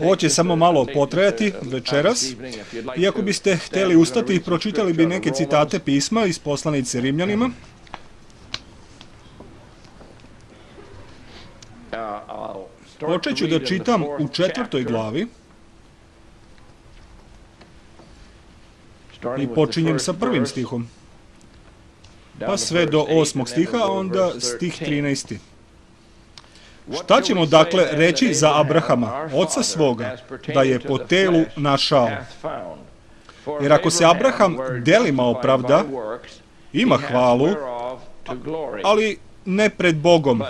Ovo će samo malo potrajati večeras. Iako biste htjeli ustati, pročitali bi neke citate pisma iz poslanice Rimljanima. Počet ću da čitam u četvrtoj glavi i počinjem sa prvim stihom. Pa sve do osmog stiha, a onda stih 13. Šta ćemo dakle reći za Abrahama, oca svoga, da je po telu našao? Jer ako se Abraham delima opravda, ima hvalu, ali ne pred Bogom.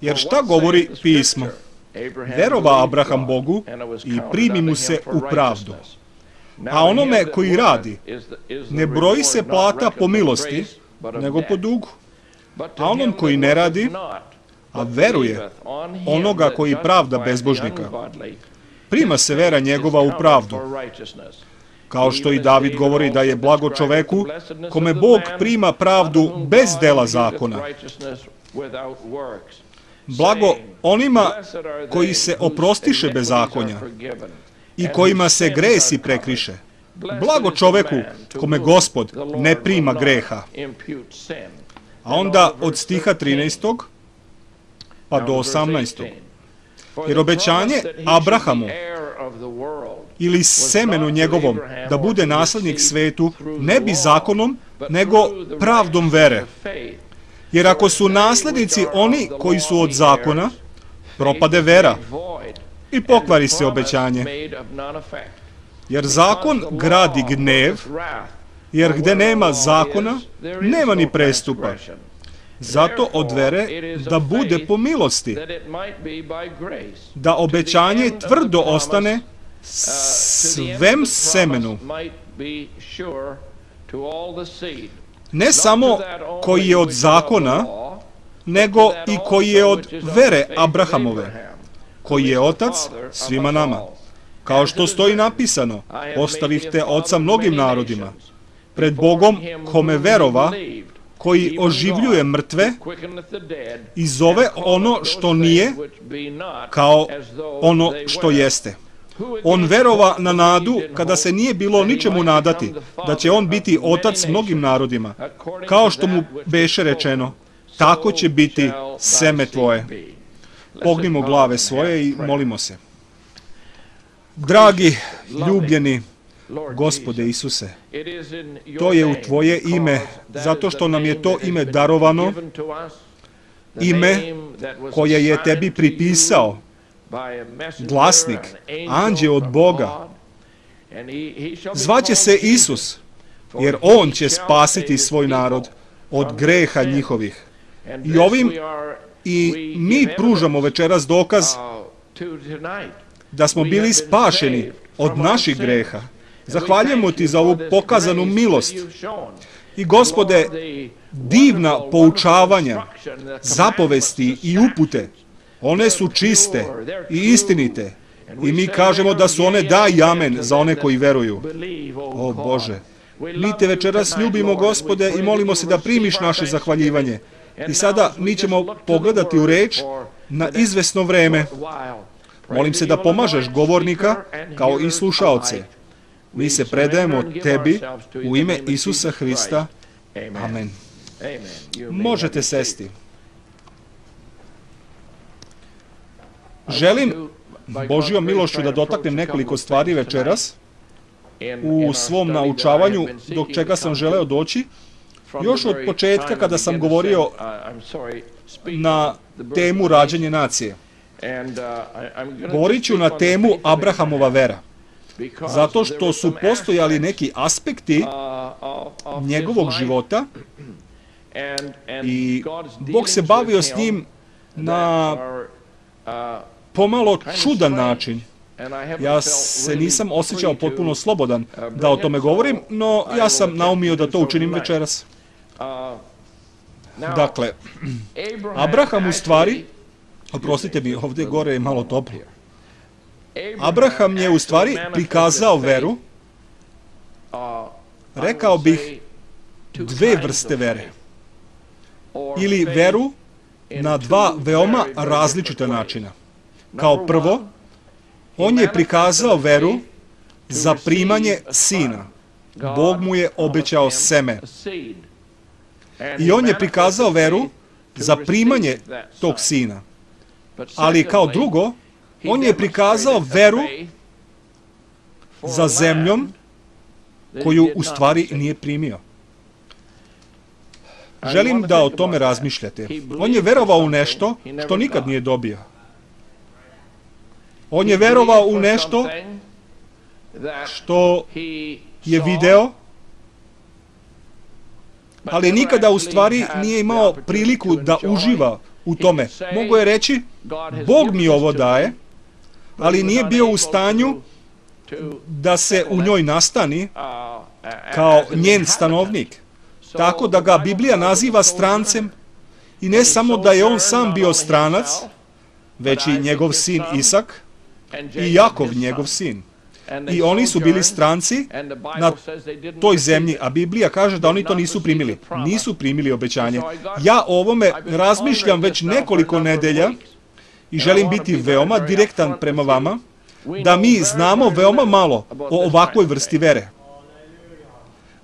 Jer šta govori pismo? Verova Abraham Bogu i primi mu se u pravdu. A onome koji radi, ne broji se plata po milosti, nego po dugu. A onom koji ne radi, a veruje onoga koji pravda bezbožnika, prima se vera njegova u pravdu. Kao što i David govori da je blago čoveku, kome Bog prima pravdu bez dela zakona. Blago onima koji se oprostiše bez zakonja i kojima se gresi prekriše. Blago čoveku kome gospod ne prima greha. A onda od stiha 13. pa do 18. Jer obećanje Abrahamu ili semenu njegovom da bude naslednik svetu ne bi zakonom, nego pravdom vere. Jer ako su naslednici oni koji su od zakona, propade vera i pokvari se obećanje. Jer zakon gradi gnev, jer gde nema zakona, nema ni prestupa. Zato od vere da bude po milosti, da obećanje tvrdo ostane svem semenu. Ne samo koji je od zakona, nego i koji je od vere Abrahamove, koji je otac svima nama. Kao što stoji napisano, ostavih te oca mnogim narodima, pred Bogom kome verova, koji oživljuje mrtve i zove ono što nije kao ono što jeste. On verova na nadu kada se nije bilo ničemu nadati, da će on biti otac mnogim narodima, kao što mu beše rečeno, tako će biti seme tvoje. Pognimo glave svoje i molimo se. Dragi, ljubljeni, Gospode Isuse, to je u Tvoje ime, zato što nam je to ime darovano, ime koje je Tebi pripisao, glasnik, anđe od Boga. Zvaće se Isus, jer On će spasiti svoj narod od greha njihovih. I ovim i mi pružamo večeras dokaz da smo bili spašeni od naših greha. Zahvaljujemo ti za ovu pokazanu milost. I gospode, divna poučavanja, zapovesti i upute, one su čiste i istinite. I mi kažemo da su one da i amen za one koji veruju. O Bože, mi te večeras ljubimo, gospode, i molimo se da primiš naše zahvaljivanje. I sada mi ćemo pogledati u reč na izvesno vreme. Molim se da pomažeš govornika kao i slušaoce. Mi se predajemo tebi u ime Isusa Hrista. Amen. Možete sesti. Želim Božijom milošću da dotaknem nekoliko stvari večeras u svom naučavanju, dok čega sam želeo doći, još od početka kada sam govorio na temu rađanje nacije. Govorit ću na temu Abrahamova vera. Zato što su postojali neki aspekti njegovog života i Bog se bavio s njim na pomalo čudan način. Ja se nisam osjećao potpuno slobodan da o tome govorim, no ja sam naumio da to učinim večeras. Dakle, Abraham u stvari, oprostite mi, ovdje gore je malo toplo. Abraham je u stvari prikazao veru, rekao bih, dve vrste vere. Ili veru na dva veoma različita načina. Kao prvo, on je prikazao veru za primanje sina. Bog mu je obećao seme. I on je prikazao veru za primanje tog sina. Ali kao drugo, on je prikazao veru za zemljom koju u stvari nije primio. Želim da o tome razmišljate. On je verovao u nešto što nikad nije dobio. On je verovao u nešto što je video, ali nikada u stvari nije imao priliku da uživa u tome. Mogu je reći, Bog mi ovo daje, ali nije bio u stanju da se u njoj nastani kao njen stanovnik. Tako da ga Biblija naziva strancem i ne samo da je on sam bio stranac, već i njegov sin Isak i Jakov njegov sin. I oni su bili stranci na toj zemlji, a Biblija kaže da oni to nisu primili. Nisu primili obećanje. Ja o ovome razmišljam već nekoliko nedelja i želim biti veoma direktan prema vama, da mi znamo veoma malo o ovakvoj vrsti vere.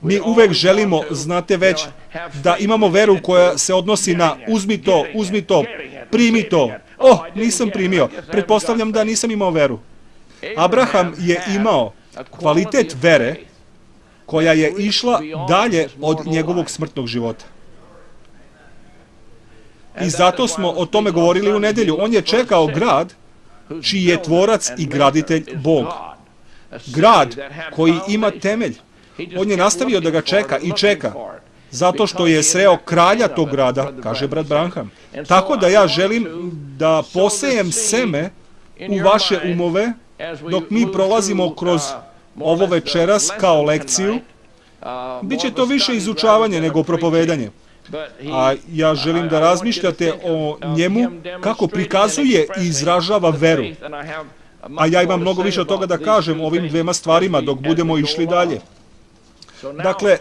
Mi uvek želimo, znate već, da imamo veru koja se odnosi na uzmi to, uzmi to, primi to. Oh, nisam primio. Pretpostavljam da nisam imao veru. Abraham je imao kvalitet vere koja je išla dalje od njegovog smrtnog života. I zato smo o tome govorili u nedelju. On je čekao grad čiji je tvorac i graditelj Bog. Grad koji ima temelj. On je nastavio da ga čeka i čeka, zato što je sreo kralja tog grada, kaže brat Branham. Tako da ja želim da posejem seme u vaše umove dok mi prolazimo kroz ovo večeras kao lekciju. Biće to više izučavanje nego propovedanje. A ja želim da razmišljate o njemu kako prikazuje i izražava veru. A ja imam mnogo više od toga da kažem ovim dvema stvarima dok budemo išli dalje. Dakle,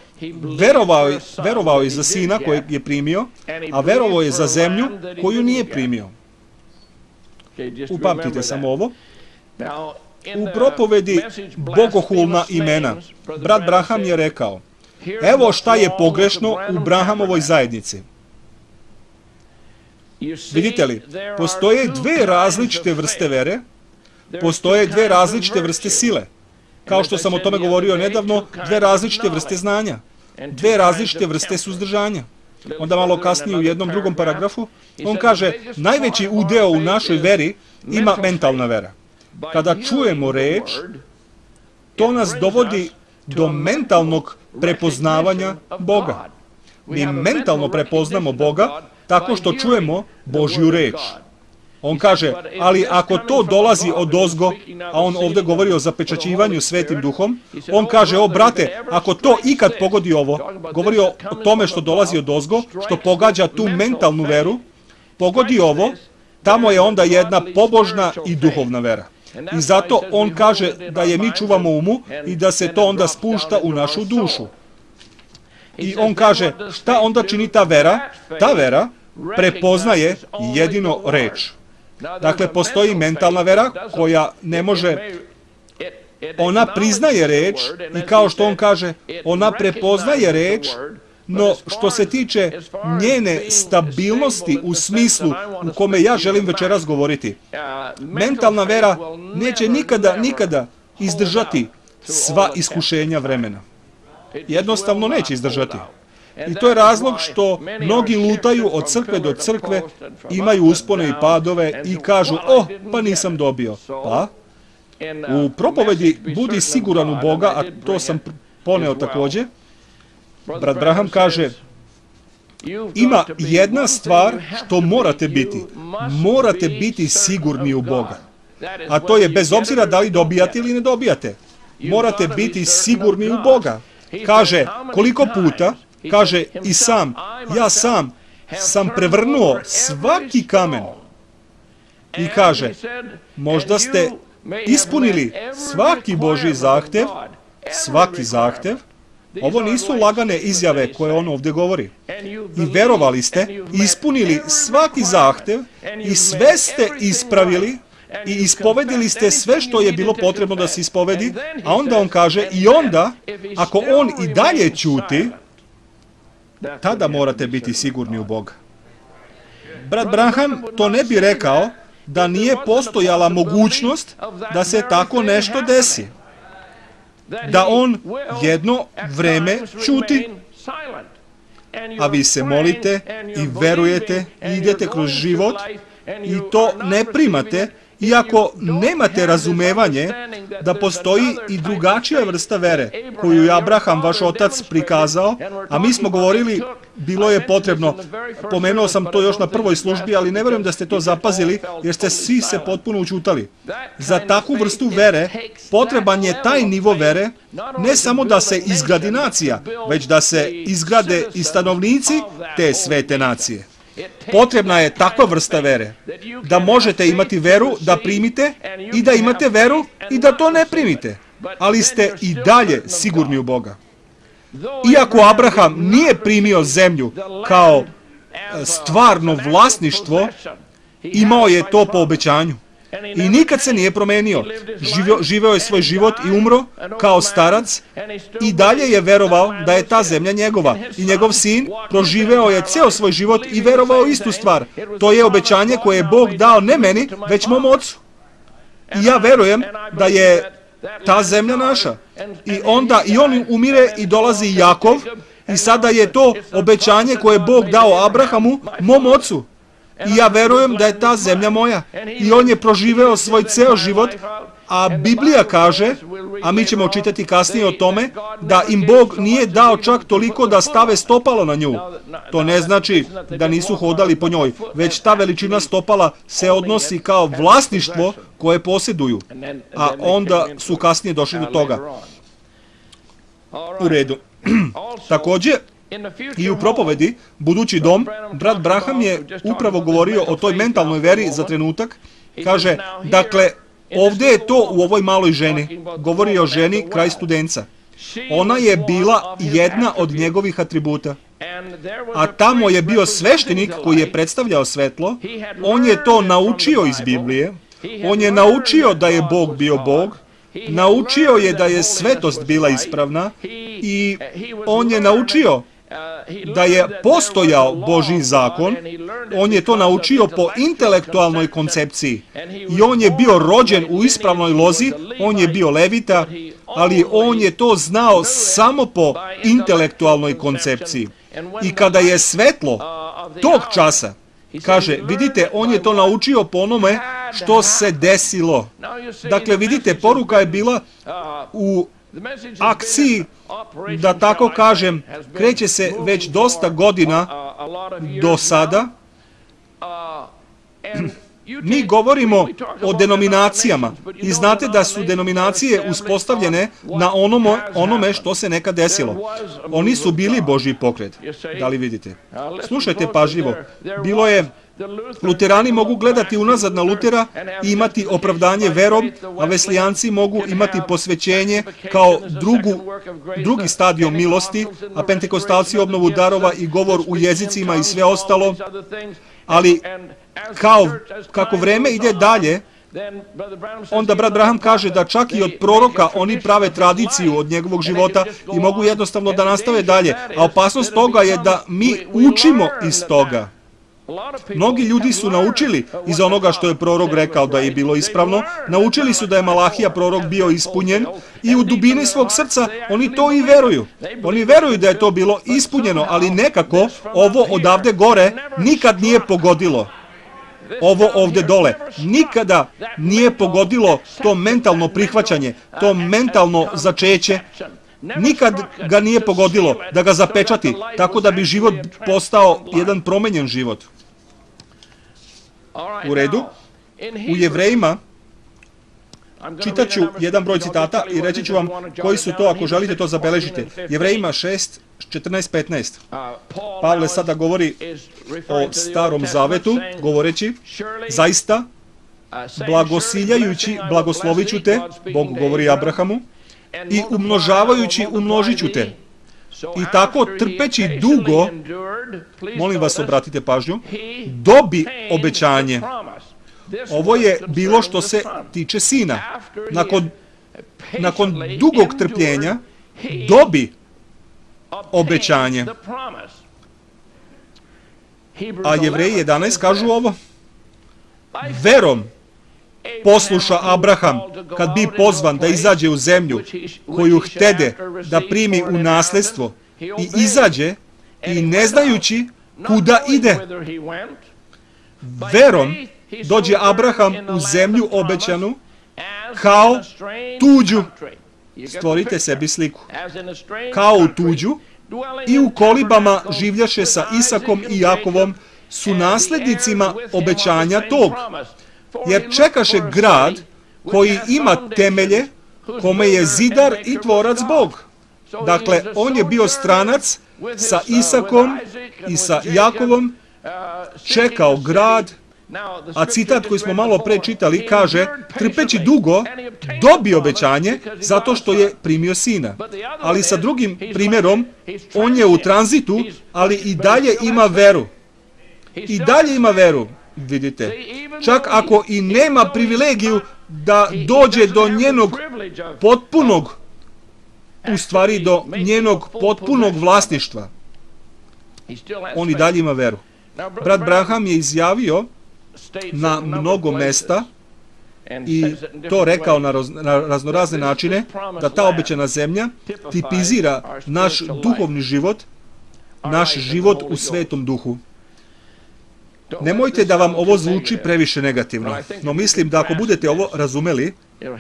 verovao je, je za sina kojeg je primio, a verovao je za zemlju koju nije primio. Upamtite samo ovo. U propovedi bogohulna imena, brat Braham je rekao, evo šta je pogrešno u Brahamovoj zajednici. Vidite li, postoje dve različite vrste vere, postoje dve različite vrste sile. Kao što sam o tome govorio nedavno, dve različite vrste znanja, dve različite vrste suzdržanja. Onda malo kasnije u jednom drugom paragrafu, on kaže, najveći udeo u našoj veri ima mentalna vera. Kada čujemo reč, to nas dovodi do mentalnog prepoznavanja Boga. Mi mentalno prepoznamo Boga tako što čujemo Božju reč. On kaže, ali ako to dolazi od ozgo, a on ovde govori o zapečaćivanju svetim duhom, on kaže, o brate, ako to ikad pogodi ovo, govori o tome što dolazi od ozgo, što pogađa tu mentalnu veru, pogodi ovo, tamo je onda jedna pobožna i duhovna vera. I zato on kaže da je mi čuvamo umu i da se to onda spušta u našu dušu. I on kaže, šta onda čini ta vera? Ta vera prepoznaje jedino reč. Dakle, postoji mentalna vera koja ne može ona priznaje reč i kao što on kaže, ona prepoznaje reč, no što se tiče njene stabilnosti u smislu u kome ja želim večeras govoriti, mentalna vera neće nikada, nikada izdržati sva iskušenja vremena. Jednostavno neće izdržati. I to je razlog što mnogi lutaju od crkve do crkve, imaju uspone i padove i kažu, oh, pa nisam dobio. Pa, u propovedi budi siguran u Boga, a to sam poneo takođe, brat Braham kaže, ima jedna stvar što morate biti. Morate biti sigurni u Boga. A to je bez obzira da li dobijate ili ne dobijate. Morate biti sigurni u Boga. Kaže, koliko puta Kaže i sam, ja sam sam prevrnuo svaki kamen. I kaže, možda ste ispunili svaki Boži zahtev, svaki zahtev, ovo nisu lagane izjave koje on ovde govori. I verovali ste, ispunili svaki zahtev i sve ste ispravili i ispovedili ste sve što je bilo potrebno da se ispovedi, a onda on kaže i onda, ako on i dalje ćuti, tada morate biti sigurni u Boga. Brat Branham to ne bi rekao da nije postojala mogućnost da se tako nešto desi. Da on jedno vreme čuti, a vi se molite i verujete i idete kroz život i to ne primate iako nemate razumevanje da postoji i drugačija vrsta vere koju je Abraham, vaš otac, prikazao, a mi smo govorili, bilo je potrebno, pomenuo sam to još na prvoj službi, ali ne verujem da ste to zapazili, jer ste svi se potpuno učutali. Za takvu vrstu vere potreban je taj nivo vere, ne samo da se izgradi nacija, već da se izgrade i stanovnici te svete nacije. Potrebna je takva vrsta vere, da možete imati veru da primite i da imate veru i da to ne primite, ali ste i dalje sigurni u Boga. Iako Abraham nije primio zemlju kao e, stvarno vlasništvo, imao je to po obećanju. I nikad se nije promenio. Živio, živeo je svoj život i umro kao starac i dalje je verovao da je ta zemlja njegova. I njegov sin proživeo je ceo svoj život i verovao istu stvar. To je obećanje koje je Bog dao ne meni, već mom ocu. I ja verujem da je ta zemlja naša. I onda i on umire i dolazi Jakov i sada je to obećanje koje je Bog dao Abrahamu, mom ocu. I ja verujem da je ta zemlja moja. I on je proživeo svoj ceo život, a Biblija kaže, a mi ćemo čitati kasnije o tome, da im Bog nije dao čak toliko da stave stopalo na nju. To ne znači da nisu hodali po njoj, već ta veličina stopala se odnosi kao vlasništvo koje posjeduju. A onda su kasnije došli do toga. U redu. Također, I u propovedi, budući dom, brat Braham je upravo govorio o toj mentalnoj veri za trenutak. Kaže, dakle, ovdje je to u ovoj maloj ženi. Govori o ženi kraj studenca. Ona je bila jedna od njegovih atributa. A tamo je bio sveštenik koji je predstavljao svetlo. On je to naučio iz Biblije. On je naučio da je Bog bio Bog. Naučio je da je svetost bila ispravna i on je naučio da je postojao Boži zakon, on je to naučio po intelektualnoj koncepciji i on je bio rođen u ispravnoj lozi, on je bio levita, ali on je to znao samo po intelektualnoj koncepciji. I kada je svetlo tog časa, kaže, vidite, on je to naučio po onome što se desilo. Dakle, vidite, poruka je bila u akciji, da tako kažem, kreće se već dosta godina do sada. Mi govorimo o denominacijama i znate da su denominacije uspostavljene na onome, što se nekad desilo. Oni su bili Božji pokret, da li vidite? Slušajte pažljivo, bilo je Luterani mogu gledati unazad na Lutera i imati opravdanje verom, a veslijanci mogu imati posvećenje kao drugu, drugi stadion milosti, a pentekostalci obnovu darova i govor u jezicima i sve ostalo. Ali kao, kako vreme ide dalje, onda brat Braham kaže da čak i od proroka oni prave tradiciju od njegovog života i mogu jednostavno da nastave dalje. A opasnost toga je da mi učimo iz toga. Mnogi ljudi su naučili iz onoga što je prorok rekao da je bilo ispravno, naučili su da je Malahija prorok bio ispunjen i u dubini svog srca oni to i veruju. Oni veruju da je to bilo ispunjeno, ali nekako ovo odavde gore nikad nije pogodilo. Ovo ovde dole nikada nije pogodilo to mentalno prihvaćanje, to mentalno začeće, nikad ga nije pogodilo da ga zapečati, tako da bi život postao jedan promenjen život. U redu, u jevrejima čitaću jedan broj citata i reći ću vam koji su to, ako želite to zabeležite. Jevrejima 6, 14, 15. Pavle sada govori o starom zavetu, govoreći, zaista, blagosiljajući, blagosloviću te, Bog govori Abrahamu, i umnožavajući, umnožiću te. I tako trpeći dugo, molim vas obratite pažnju, dobi obećanje. Ovo je bilo što se tiče sina. Nakon, nakon dugog trpljenja dobi obećanje. A jevreji 11 kažu ovo. Verom posluša Abraham kad bi pozvan da izađe u zemlju koju htede da primi u nasledstvo i izađe i ne znajući kuda ide. Verom dođe Abraham u zemlju obećanu kao tuđu. Stvorite sebi sliku. Kao tuđu i u kolibama življaše sa Isakom i Jakovom su naslednicima obećanja tog. Jer čekaše grad koji ima temelje, kome je zidar i tvorac Bog. Dakle, on je bio stranac sa Isakom i sa Jakovom, čekao grad, a citat koji smo malo pre čitali kaže, trpeći dugo, dobio obećanje zato što je primio sina. Ali sa drugim primjerom, on je u tranzitu, ali i dalje ima veru. I dalje ima veru, vidite. Čak ako i nema privilegiju da dođe do njenog potpunog, u stvari do njenog potpunog vlasništva, on i dalje ima veru. Brat Braham je izjavio na mnogo mesta i to rekao na, na raznorazne načine, da ta obećana zemlja tipizira naš duhovni život, naš život u svetom duhu. Nemojte da vam ovo zvuči previše negativno, no mislim da ako budete ovo razumeli,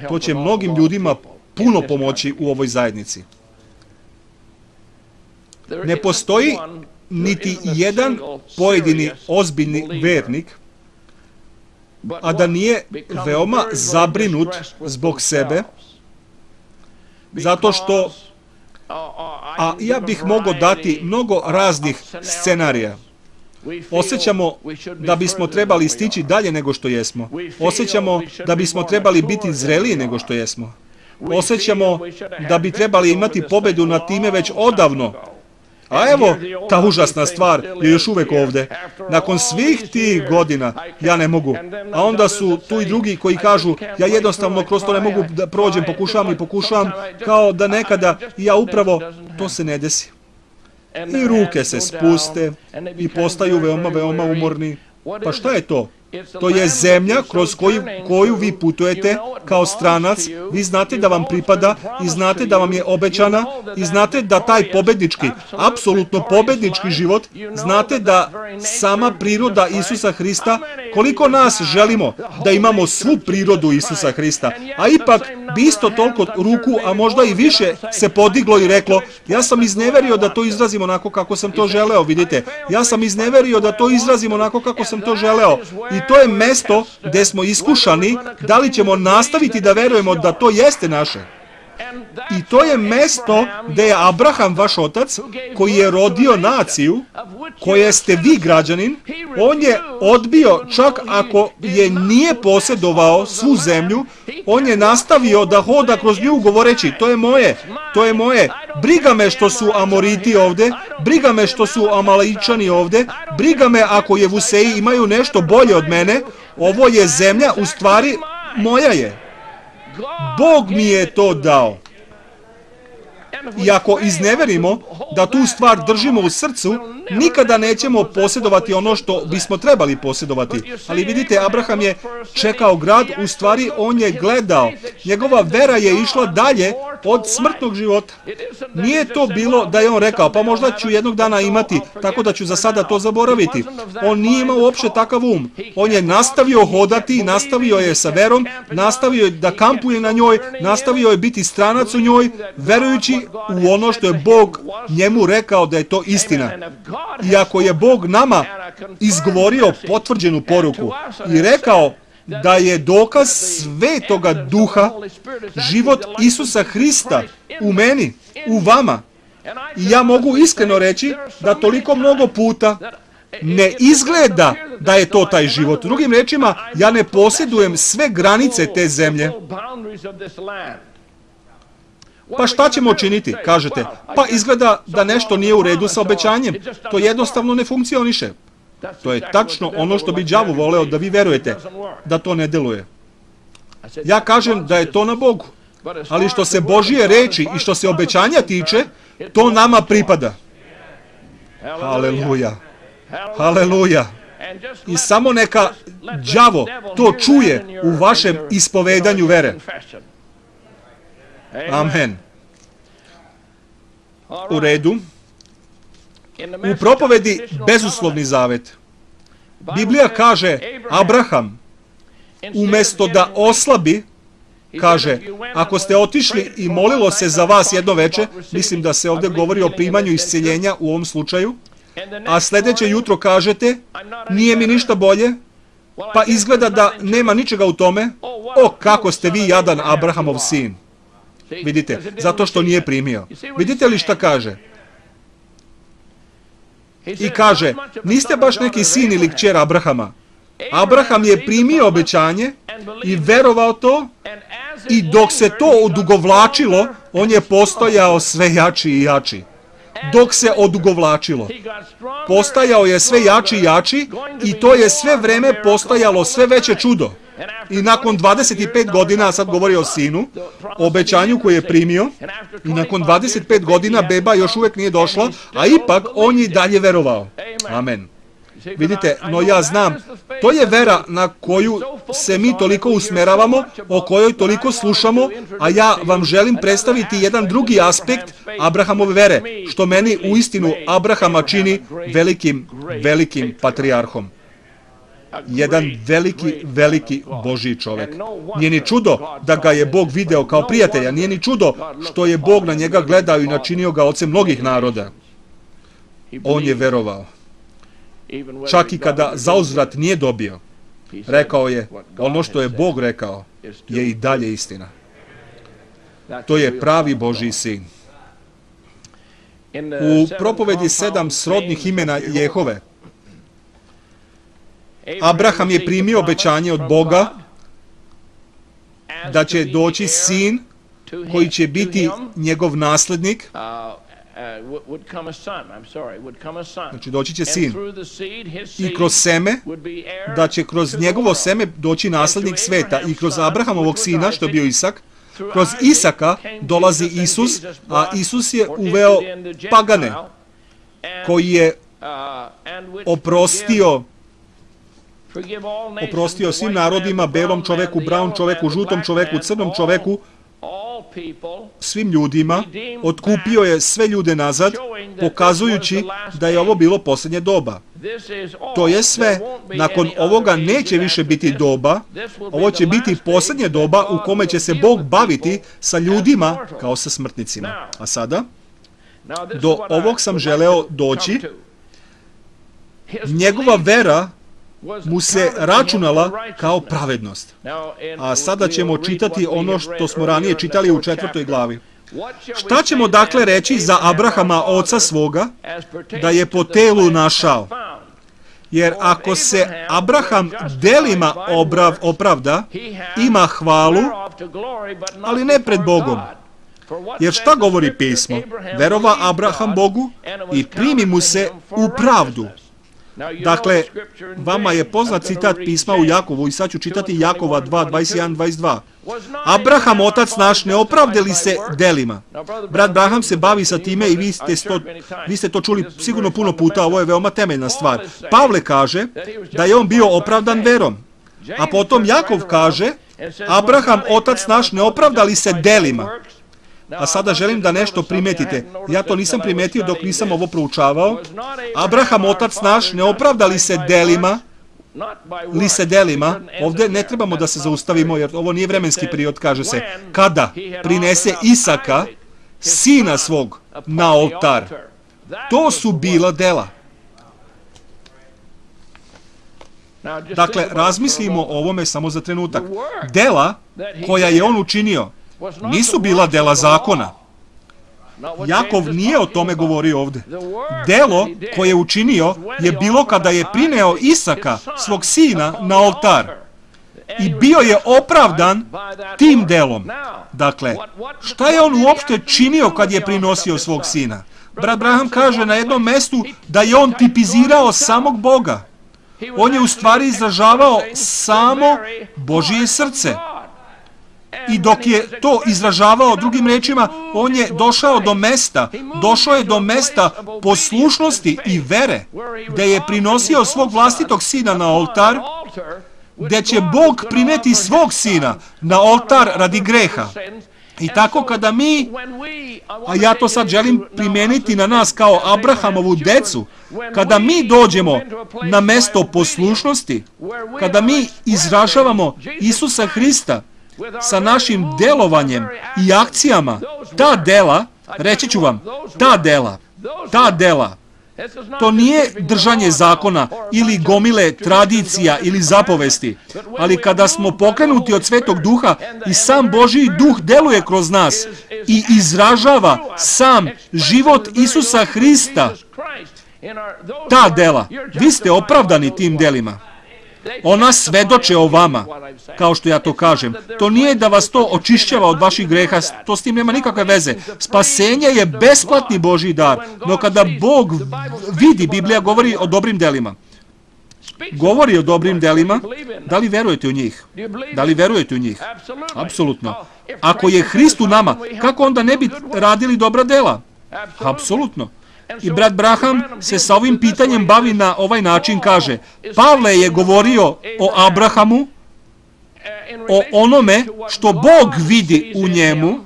to će mnogim ljudima puno pomoći u ovoj zajednici. Ne postoji niti jedan pojedini ozbiljni vernik a da nije veoma zabrinut zbog sebe, zato što, a ja bih mogao dati mnogo raznih scenarija. Osjećamo da bismo trebali stići dalje nego što jesmo. Osjećamo da bismo trebali biti zreliji nego što jesmo. Osjećamo da bi trebali imati pobedu na time već odavno, A evo, ta užasna stvar je još uvek ovde. Nakon svih tih godina ja ne mogu. A onda su tu i drugi koji kažu ja jednostavno kroz to ne mogu da prođem, pokušavam i pokušavam kao da nekada ja upravo to se ne desi. I ruke se spuste i postaju veoma, veoma umorni. Pa šta je to? To je zemlja kroz koju, koju vi putujete kao stranac. Vi znate da vam pripada i znate da vam je obećana i znate da taj pobednički, apsolutno pobednički život, znate da sama priroda Isusa Hrista, koliko nas želimo da imamo svu prirodu Isusa Hrista, a ipak bi isto toliko ruku, a možda i više, se podiglo i reklo, ja sam izneverio da to izrazim onako kako sam to želeo, vidite, ja sam izneverio da to izrazim onako kako sam to želeo i to je mesto gde smo iskušani, da li ćemo nastaviti da verujemo da to jeste naše. I to je mesto gde je Abraham, vaš otac, koji je rodio naciju, koje ste vi građanin, on je odbio, čak ako je nije posjedovao svu zemlju, on je nastavio da hoda kroz nju govoreći, to je moje, to je moje, briga me što su Amoriti ovde, briga me što su Amalaičani ovde, briga me ako je Vuseji imaju nešto bolje od mene, ovo je zemlja, u stvari, moja je. Bog mi je to dao. I ako izneverimo da tu stvar držimo u srcu, nikada nećemo posjedovati ono što bismo trebali posjedovati. Ali vidite, Abraham je čekao grad, u stvari on je gledao. Njegova vera je išla dalje od smrtnog života. Nije to bilo da je on rekao, pa možda ću jednog dana imati, tako da ću za sada to zaboraviti. On nije imao uopšte takav um. On je nastavio hodati, nastavio je sa verom, nastavio je da kampuje na njoj, nastavio je biti stranac u njoj, verujući u ono što je Bog njemu rekao da je to istina. I ako je Bog nama izgovorio potvrđenu poruku i rekao da je dokaz svetoga duha život Isusa Hrista u meni, u vama. I ja mogu iskreno reći da toliko mnogo puta ne izgleda da je to taj život. Drugim rečima, ja ne posjedujem sve granice te zemlje. Pa šta ćemo činiti, kažete? Pa izgleda da nešto nije u redu sa obećanjem. To jednostavno ne funkcioniše. To je tačno ono što bi đavo voleo da vi verujete, da to ne deluje. Ja kažem da je to na Bogu, ali što se Božije reči i što se obećanja tiče, to nama pripada. Haleluja. Haleluja. I samo neka đavo to čuje u vašem ispovedanju vere. Amen. U redu. U propovedi bezuslovni zavet. Biblija kaže Abraham umesto da oslabi kaže, ako ste otišli i molilo se za vas jedno veče, mislim da se ovdje govori o primanju isceljenja u ovom slučaju, a sljedeće jutro kažete, nije mi ništa bolje, pa izgleda da nema ničega u tome, o kako ste vi jadan Abrahamov sin. Vidite, zato što nije primio. Vidite li šta kaže? I kaže, niste baš neki sin ili kćer Abrahama. Abraham je primio obećanje i verovao to i dok se to odugovlačilo, on je postojao sve jači i jači. Dok se odugovlačilo. Postajao je sve jači i jači i to je sve vreme postojalo sve veće čudo. I nakon 25 godina, sad govori o sinu, obećanju koje je primio, i nakon 25 godina beba još uvek nije došla, a ipak on je dalje verovao. Amen. Vidite, no ja znam, to je vera na koju se mi toliko usmeravamo, o kojoj toliko slušamo, a ja vam želim predstaviti jedan drugi aspekt Abrahamove vere, što meni u istinu Abrahama čini velikim, velikim patrijarhom. Jedan veliki, veliki Božiji čovek. Nije ni čudo da ga je Bog video kao prijatelja, nije ni čudo što je Bog na njega gledao i načinio ga ocem mnogih naroda. On je verovao. Čak i kada zauzvrat nije dobio, rekao je, ono što je Bog rekao, je i dalje istina. To je pravi Boži sin. U propovedi sedam srodnih imena Jehove, Abraham je primio obećanje od Boga da će doći sin koji će biti njegov naslednik Znači doći će sin. I kroz seme, da će kroz njegovo seme doći naslednik sveta. I kroz Abrahamovog sina, što je bio Isak, kroz Isaka dolazi Isus, a Isus je uveo pagane, koji je oprostio oprostio svim narodima, belom čoveku, brown čoveku, žutom čoveku, crnom čoveku, svim ljudima, otkupio je sve ljude nazad, pokazujući da je ovo bilo posljednje doba. To je sve. Nakon ovoga neće više biti doba, ovo će biti posljednje doba u kome će se Bog baviti sa ljudima kao sa smrtnicima. A sada, do ovog sam želeo doći, njegova vera mu se računala kao pravednost. A sada ćemo čitati ono što smo ranije čitali u četvrtoj glavi. Šta ćemo dakle reći za Abrahama, oca svoga, da je po telu našao? Jer ako se Abraham delima obrav, opravda, ima hvalu, ali ne pred Bogom. Jer šta govori pismo? Verova Abraham Bogu i primi mu se u pravdu. Dakle, vama je poznat citat pisma u Jakovu i sad ću čitati Jakova 2, 21, 22. Abraham, otac naš, ne opravdeli se delima. Brat Braham se bavi sa time i vi ste, to, vi ste to čuli sigurno puno puta, ovo je veoma temeljna stvar. Pavle kaže da je on bio opravdan verom. A potom Jakov kaže, Abraham, otac naš, ne opravdali se delima. A sada želim da nešto primetite. Ja to nisam primetio dok nisam ovo proučavao. Abraham, otac naš, ne opravda se delima, li se delima, ovdje ne trebamo da se zaustavimo, jer ovo nije vremenski period, kaže se, kada prinese Isaka, sina svog, na oltar. To su bila dela. Dakle, razmislimo o ovome samo za trenutak. Dela koja je on učinio, nisu bila dela zakona. Jakov nije o tome govorio ovde. Delo koje je učinio je bilo kada je prineo Isaka, svog sina, na oltar. I bio je opravdan tim delom. Dakle, šta je on uopšte činio kad je prinosio svog sina? Brat Braham kaže na jednom mestu da je on tipizirao samog Boga. on je u stvari izražavao samo Božije srce. I dok je to izražavao drugim rečima, on je došao do mesta, došao je do mesta poslušnosti i vere, gde je prinosio svog vlastitog sina na oltar, gde će Bog primeti svog sina na oltar radi greha. I tako kada mi, a ja to sad želim primeniti na nas kao Abrahamovu decu, kada mi dođemo na mesto poslušnosti, kada mi izražavamo Isusa Hrista sa našim delovanjem i akcijama, ta dela, reći ću vam, ta dela, ta dela, To nije držanje zakona ili gomile tradicija ili zapovesti, ali kada smo pokrenuti od Svetog Duha i sam Božiji Duh deluje kroz nas i izražava sam život Isusa Hrista, ta dela, vi ste opravdani tim delima. Ona svedoče o vama, kao što ja to kažem. To nije da vas to očišćava od vaših greha, to s tim nema nikakve veze. Spasenje je besplatni Božji dar, no kada Bog vidi, Biblija govori o dobrim delima. Govori o dobrim delima, da li verujete u njih? Da li verujete u njih? Apsolutno. Ako je Hrist u nama, kako onda ne bi radili dobra dela? Apsolutno. I brat Braham se sa ovim pitanjem bavi na ovaj način, kaže, Pavle je govorio o Abrahamu, o onome što Bog vidi u njemu,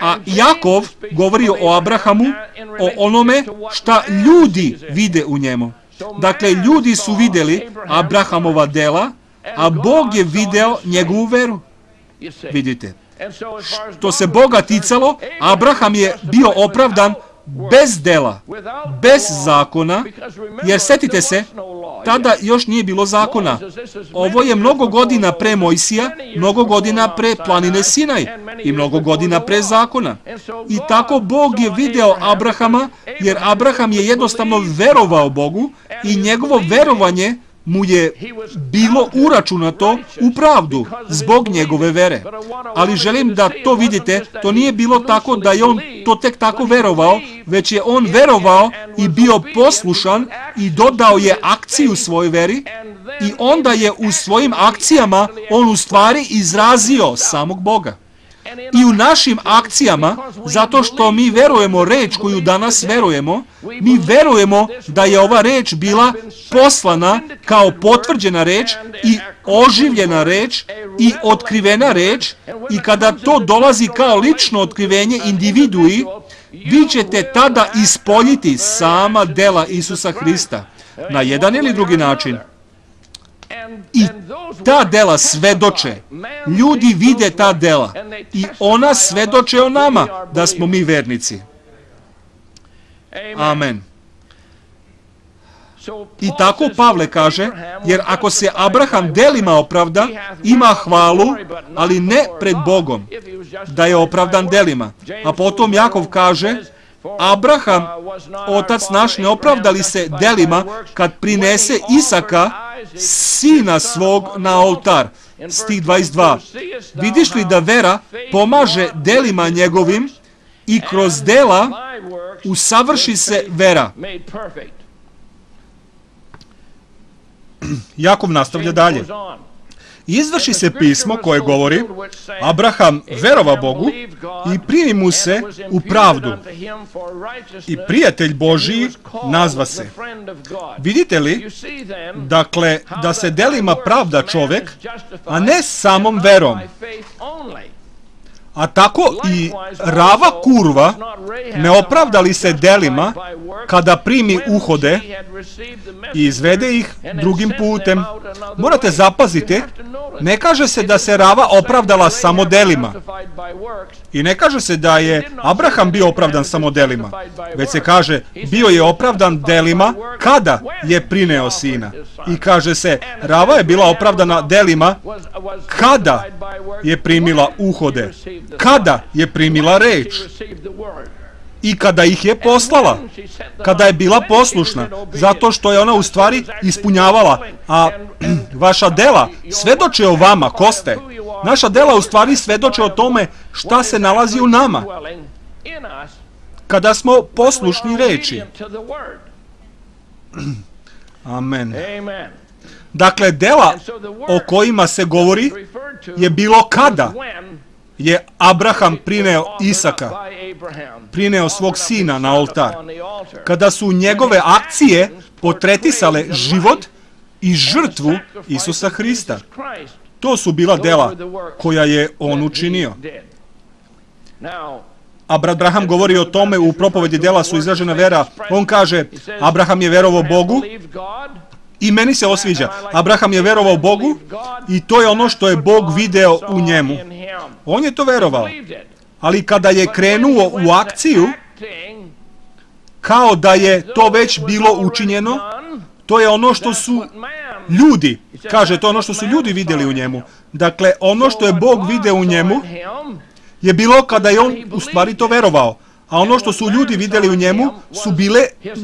a Jakov govori o Abrahamu, o onome šta ljudi vide u njemu. Dakle, ljudi su videli Abrahamova dela, a Bog je video njegovu veru. Vidite. Što se Boga ticalo, Abraham je bio opravdan bez dela, bez zakona, jer setite se, tada još nije bilo zakona. Ovo je mnogo godina pre Mojsija, mnogo godina pre planine Sinaj i mnogo godina pre zakona. I tako Bog je video Abrahama, jer Abraham je jednostavno verovao Bogu i njegovo verovanje mu je bilo uračunato u pravdu zbog njegove vere. Ali želim da to vidite, to nije bilo tako da je on to tek tako verovao, već je on verovao i bio poslušan i dodao je akciju svojoj veri i onda je u svojim akcijama on u stvari izrazio samog Boga i u našim akcijama, zato što mi verujemo reč koju danas verujemo, mi verujemo da je ova reč bila poslana kao potvrđena reč i oživljena reč i otkrivena reč. I kada to dolazi kao lično otkrivenje individui, vi ćete tada ispoljiti sama dela Isusa Hrista na jedan ili drugi način. I ta dela svedoče. Ljudi vide ta dela. I ona svedoče o nama da smo mi vernici. Amen. I tako Pavle kaže, jer ako se Abraham delima opravda, ima hvalu, ali ne pred Bogom, da je opravdan delima. A potom Jakov kaže, Abraham, otac naš, ne opravdali se delima kad prinese Isaka, sina svog, na oltar. Stih 22. Vidiš li da vera pomaže delima njegovim i kroz dela usavrši se vera. Jakov nastavlja dalje. Izvrši se pismo koje govori Abraham verova Bogu i primi mu se u pravdu. I prijatelj Božiji nazva se. Vidite li, dakle, da se delima pravda čovek, a ne samom verom. A tako i rava kurva ne opravdali se delima kada primi uhode i izvede ih drugim putem. Morate zapaziti, ne kaže se da se rava opravdala samo delima. I ne kaže se da je Abraham bio opravdan samo delima, već se kaže bio je opravdan delima kada je prineo sina. I kaže se, Rava je bila opravdana delima kada je primila uhode, kada je primila reč i kada ih je poslala, kada je bila poslušna, zato što je ona u stvari ispunjavala, a vaša dela svedoče o vama, ko ste. Naša dela u stvari svedoče o tome šta se nalazi u nama, kada smo poslušni reči. Amen. Dakle, dela o kojima se govori je bilo kada je Abraham prineo Isaka, prineo svog sina na oltar, kada su njegove akcije potretisale život i žrtvu Isusa Hrista. To su bila dela koja je on učinio. Abraham govori o tome u propovedi dela su izražena vera. On kaže, Abraham je verovao Bogu i meni se osviđa. Abraham je verovao Bogu i to je ono što je Bog video u njemu. On je to verovao. Ali kada je krenuo u akciju, kao da je to već bilo učinjeno, to je ono što su ljudi, kaže, to je ono što su ljudi vidjeli u njemu. Dakle, ono što je Bog video u njemu je bilo kada je on u stvari to verovao. A ono što su ljudi vidjeli u njemu su bile,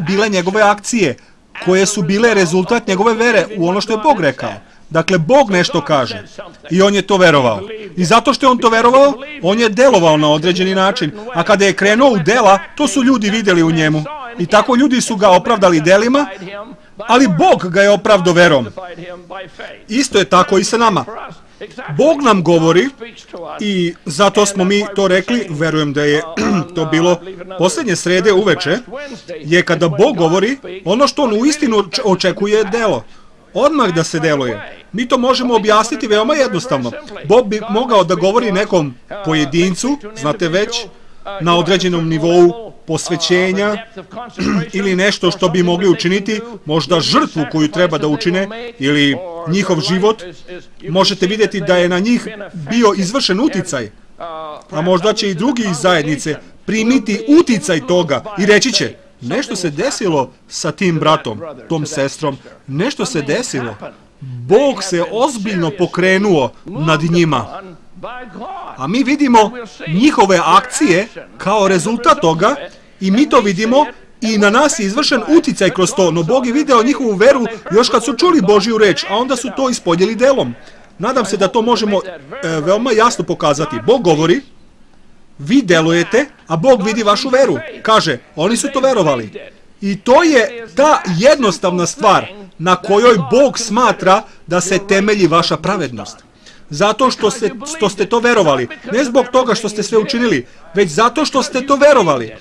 bile njegove akcije, koje su bile rezultat njegove vere u ono što je Bog rekao. Dakle, Bog nešto kaže i on je to verovao. I zato što je on to verovao, on je delovao na određeni način. A kada je krenuo u dela, to su ljudi vidjeli u njemu. I tako ljudi su ga opravdali delima, ali Bog ga je opravdo verom. Isto je tako i sa nama. Bog nam govori i zato smo mi to rekli, verujem da je to bilo posljednje srede uveče, je kada Bog govori ono što on u istinu očekuje delo. Odmah da se deluje. Mi to možemo objasniti veoma jednostavno. Bog bi mogao da govori nekom pojedincu, znate već, na određenom nivou posvećenja ili nešto što bi mogli učiniti, možda žrtvu koju treba da učine ili njihov život, možete vidjeti da je na njih bio izvršen uticaj, a možda će i drugi iz zajednice primiti uticaj toga i reći će, nešto se desilo sa tim bratom, tom sestrom, nešto se desilo. Bog se ozbiljno pokrenuo nad njima. A mi vidimo njihove akcije kao rezultat toga i mi to vidimo i na nas je izvršen uticaj kroz to, no Bog je video njihovu veru još kad su čuli Božju reč, a onda su to ispodjeli delom. Nadam se da to možemo e, veoma jasno pokazati. Bog govori, vi delujete, a Bog vidi vašu veru. Kaže, oni su to verovali. I to je ta jednostavna stvar na kojoj Bog smatra da se temelji vaša pravednost. Zato što ste, što ste to verovali. Ne zbog toga što ste sve učinili, već zato što ste to verovali.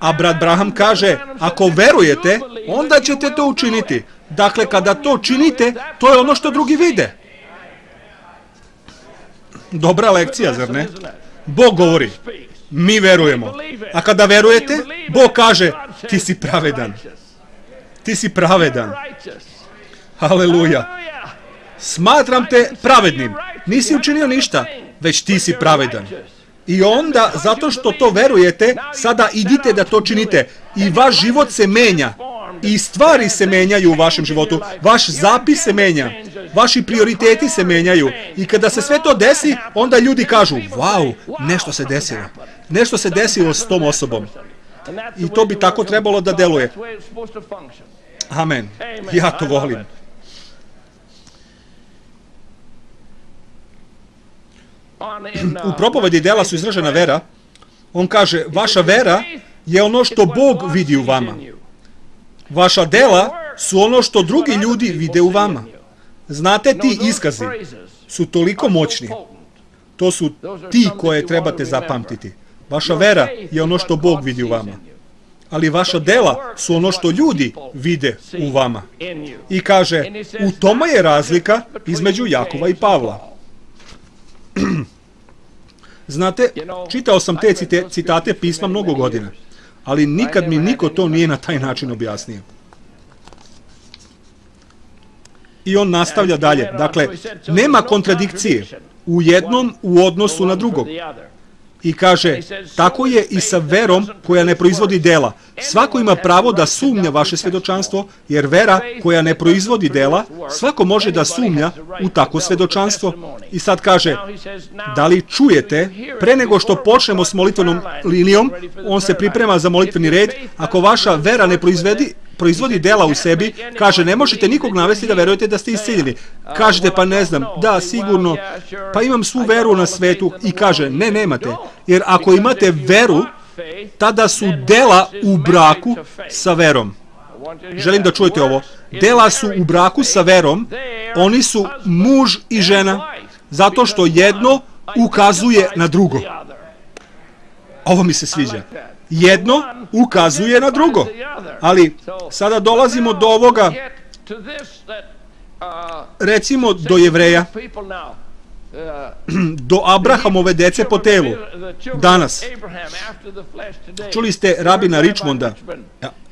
A brat Braham kaže, ako verujete, onda ćete to učiniti. Dakle, kada to činite, to je ono što drugi vide. Dobra lekcija, zar ne? Bog govori, mi verujemo. A kada verujete, Bog kaže, ti si pravedan. Ti si pravedan. Aleluja. Smatram te pravednim. Nisi učinio ništa, već ti si pravedan. I onda, zato što to verujete, sada idite da to činite. I vaš život se menja. I stvari se menjaju u vašem životu. Vaš zapis se menja. Vaši prioriteti se menjaju. I kada se sve to desi, onda ljudi kažu, wow, nešto se desilo. Nešto se desilo s tom osobom. I to bi tako trebalo da deluje. Amen. Ja to volim. u propovedi dela su izražena vera, on kaže, vaša vera je ono što Bog vidi u vama. Vaša dela su ono što drugi ljudi vide u vama. Znate, ti iskazi su toliko moćni. To su ti koje trebate zapamtiti. Vaša vera je ono što Bog vidi u vama. Ali vaša dela su ono što ljudi vide u vama. I kaže, u tome je razlika između Jakova i Pavla. Znate, čitao sam te citate pisma mnogo godina, ali nikad mi niko to nije na taj način objasnio. I on nastavlja dalje. Dakle, nema kontradikcije u jednom u odnosu na drugog. I kaže, tako je i sa verom koja ne proizvodi dela. Svako ima pravo da sumnja vaše svedočanstvo, jer vera koja ne proizvodi dela, svako može da sumnja u takvo svedočanstvo. I sad kaže, da li čujete, pre nego što počnemo s molitvenom linijom, on se priprema za molitveni red, ako vaša vera ne proizvedi, proizvodi dela u sebi, kaže, ne možete nikog navesti da verujete da ste isciljeni. Kažete, pa ne znam, da, sigurno, pa imam svu veru na svetu i kaže, ne, nemate. Jer ako imate veru, tada su dela u braku sa verom. želim da čujete ovo. Dela su u braku sa verom, oni su muž i žena, zato što jedno ukazuje na drugo. Ovo mi se sviđa. Jedno ukazuje na drugo. Ali sada dolazimo do ovoga, recimo do jevreja, do Abrahamove dece po telu. Danas. Čuli ste rabina Richmonda,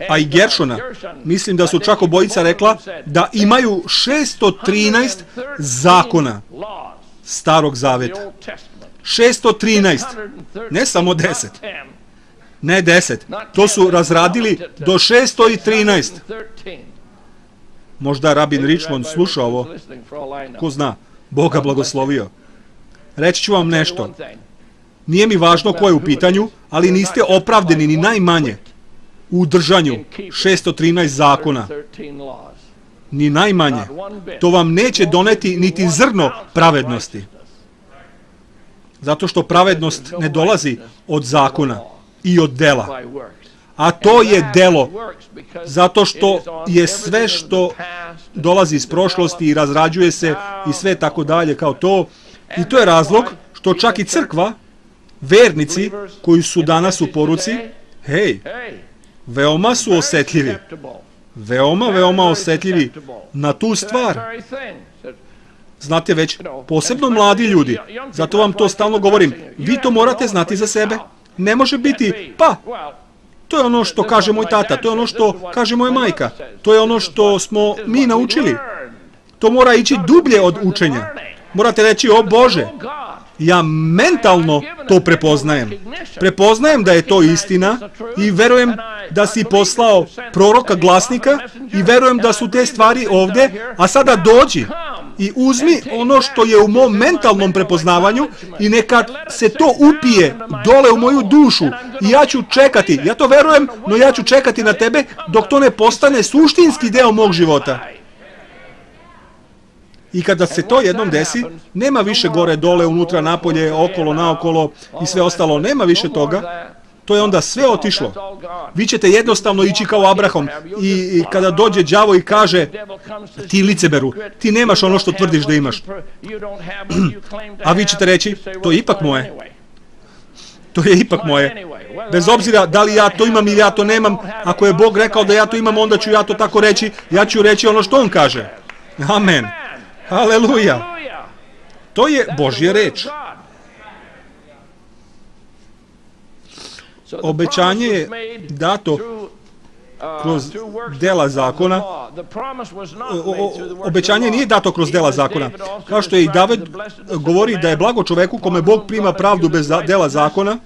a i Gershona. Mislim da su čak obojica rekla da imaju 613 zakona starog zaveta. 613. Ne samo 10. Ne 10. To su razradili do 613. Možda rabin Richmond sluša ovo. Ko zna? Boga blagoslovio. Reći ću vam nešto. Nije mi važno ko je u pitanju, ali niste opravdeni ni najmanje u držanju 613 zakona. Ni najmanje. To vam neće doneti niti zrno pravednosti. Zato što pravednost ne dolazi od zakona i od dela. A to je delo, zato što je sve što dolazi iz prošlosti i razrađuje se i sve tako dalje kao to. I to je razlog što čak i crkva, vernici koji su danas u poruci, hej, veoma su osetljivi. Veoma, veoma osetljivi na tu stvar. Znate već, posebno mladi ljudi, zato vam to stalno govorim, vi to morate znati za sebe. Ne može biti, pa, To je ono što kaže moj tata, to je ono što kaže moja majka, to je ono što smo mi naučili. To mora ići dublje od učenja. Morate reći, o Bože, ja mentalno to prepoznajem. Prepoznajem da je to istina i verujem da si poslao proroka glasnika i verujem da su te stvari ovde, a sada dođi i uzmi ono što je u mom mentalnom prepoznavanju i neka se to upije dole u moju dušu i ja ću čekati, ja to verujem, no ja ću čekati na tebe dok to ne postane suštinski deo mog života. I kada se to jednom desi, nema više gore, dole, unutra, napolje, okolo, naokolo i sve ostalo, nema više toga. To je onda sve otišlo. Vi ćete jednostavno ići kao Abraham i, i kada dođe đavo i kaže ti liceberu, ti nemaš ono što tvrdiš da imaš. A vi ćete reći, to je ipak moje. To je ipak moje. Bez obzira da li ja to imam ili ja to nemam, ako je Bog rekao da ja to imam, onda ću ja to tako reći, ja ću reći ono što On kaže. Amen. Aleluja. To je Božje reč. Obećanje je dato kroz dela zakona. obećanje nije dato kroz dela zakona. Kao što je i David govori da je blago čoveku kome Bog prima pravdu bez dela zakona,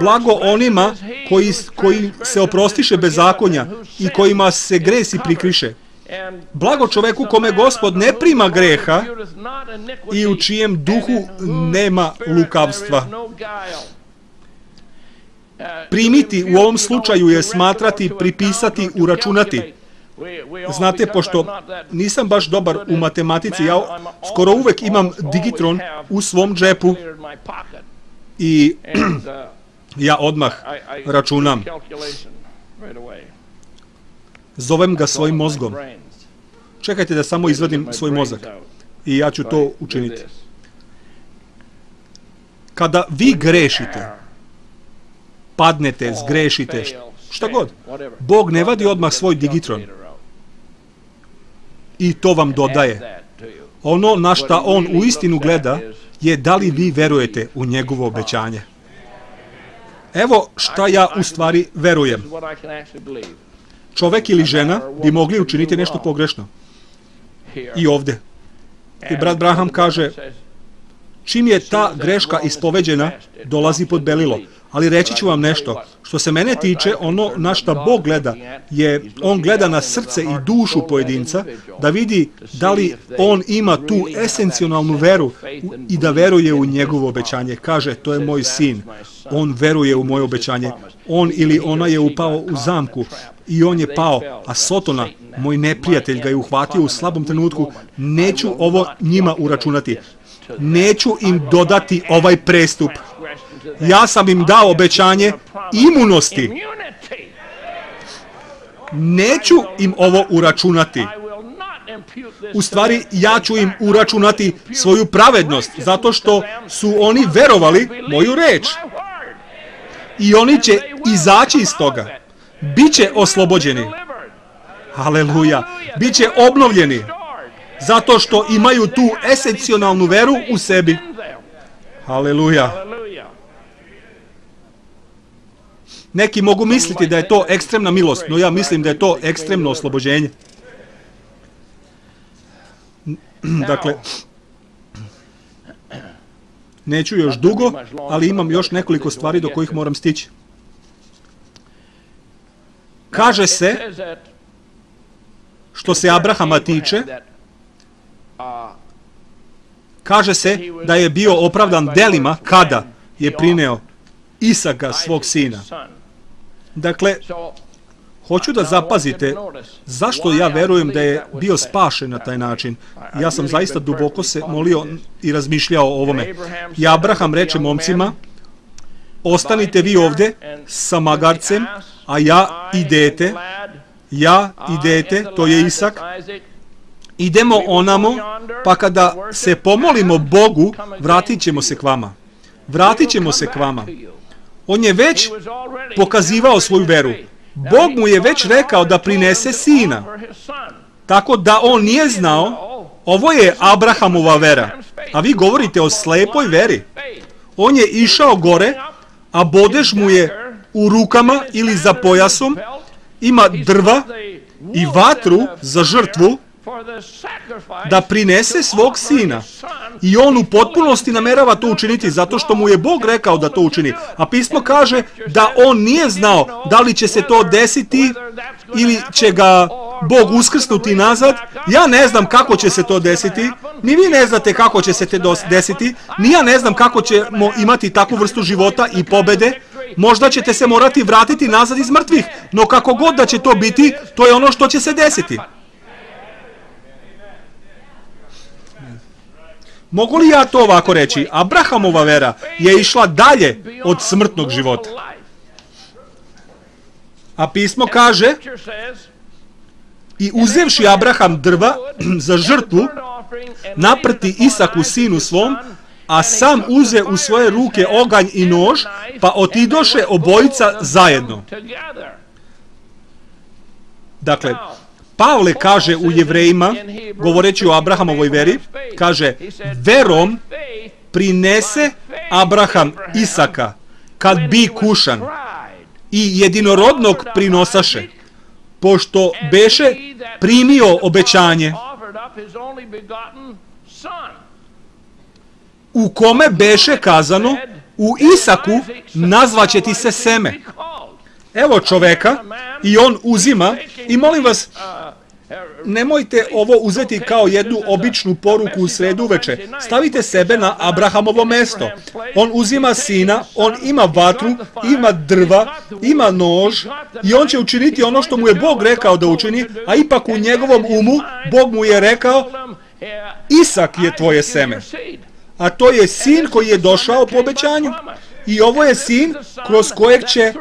blago onima koji, koji se oprostiše bez zakonja i kojima se gresi prikriše. Blago čoveku kome gospod ne prima greha i u čijem duhu nema lukavstva. Primiti u ovom slučaju je smatrati, pripisati, uračunati. Znate, pošto nisam baš dobar u matematici, ja skoro uvek imam digitron u svom džepu i ja odmah računam. Zovem ga svojim mozgom. Čekajte da samo izvadim svoj mozak. I ja ću to učiniti. Kada vi grešite, padnete, zgrešite, šta god, Bog ne vadi odmah svoj digitron. I to vam dodaje. Ono na šta On u istinu gleda je da li vi verujete u njegovo obećanje. Evo šta ja u stvari verujem čovek ili žena bi mogli učiniti nešto pogrešno. I ovde. I brat Braham kaže, čim je ta greška ispoveđena, dolazi pod belilo. Ali reći ću vam nešto, što se mene tiče, ono na šta Bog gleda, je On gleda na srce i dušu pojedinca, da vidi da li On ima tu esencionalnu veru i da veruje u njegovo obećanje. Kaže, to je moj sin, on veruje u moje obećanje. On ili ona je upao u zamku, i on je pao, a Sotona, moj neprijatelj, ga je uhvatio u slabom trenutku. Neću ovo njima uračunati. Neću im dodati ovaj prestup. Ja sam im dao obećanje imunosti. neću im ovo uračunati. U stvari, ja ću im uračunati svoju pravednost, zato što su oni verovali moju reč. I oni će izaći iz toga. Biće oslobođeni. Aleluja. Biće obnovljeni. Zato što imaju tu esencionalnu veru u sebi. Aleluja. Neki mogu misliti da je to ekstremna milost, no ja mislim da je to ekstremno oslobođenje. Dakle, neću još dugo, ali imam još nekoliko stvari do kojih moram stići. Kaže se, što se Abrahama tiče, kaže se da je bio opravdan delima kada je prineo Isaka svog sina. Dakle, hoću da zapazite zašto ja verujem da je bio spašen na taj način. Ja sam zaista duboko se molio i razmišljao o ovome. I Abraham reče momcima, ostanite vi ovde sa magarcem, a ja i dete, ja i dete, to je Isak, idemo onamo, pa kada se pomolimo Bogu, vratit ćemo se k vama. Vratit ćemo se k vama. On je već pokazivao svoju veru. Bog mu je već rekao da prinese sina. Tako da on nije znao, ovo je Abrahamova vera. A vi govorite o slepoj veri. On je išao gore, a bodež mu je u rukama ili za pojasom, ima drva i vatru za žrtvu, da prinese svog sina. I on u potpunosti namerava to učiniti zato što mu je Bog rekao da to učini. A pismo kaže da on nije znao da li će se to desiti ili će ga Bog uskrsnuti nazad. Ja ne znam kako će se to desiti. Ni vi ne znate kako će se to desiti. Ni ja ne znam kako ćemo imati takvu vrstu života i pobede. Možda ćete se morati vratiti nazad iz mrtvih. No kako god da će to biti, to je ono što će se desiti. Mogu li ja to ovako reći? Abrahamova vera je išla dalje od smrtnog života. A pismo kaže i uzevši Abraham drva za žrtvu, naprti Isaku sinu svom, a sam uze u svoje ruke oganj i nož, pa otidoše obojica zajedno. Dakle, Pavle kaže u jevrejima, govoreći o Abrahamovoj veri, kaže, verom prinese Abraham Isaka, kad bi kušan, i jedinorodnog prinosaše, pošto beše primio obećanje, u kome beše kazano, u Isaku nazvaće ti se seme. Evo čoveka i on uzima i molim vas, nemojte ovo uzeti kao jednu običnu poruku u sredu uveče. Stavite sebe na Abrahamovo mesto. On uzima sina, on ima vatru, ima drva, ima nož i on će učiniti ono što mu je Bog rekao da učini, a ipak u njegovom umu Bog mu je rekao Isak je tvoje seme. A to je sin koji je došao po obećanju. I ovo je sin kroz kojeg će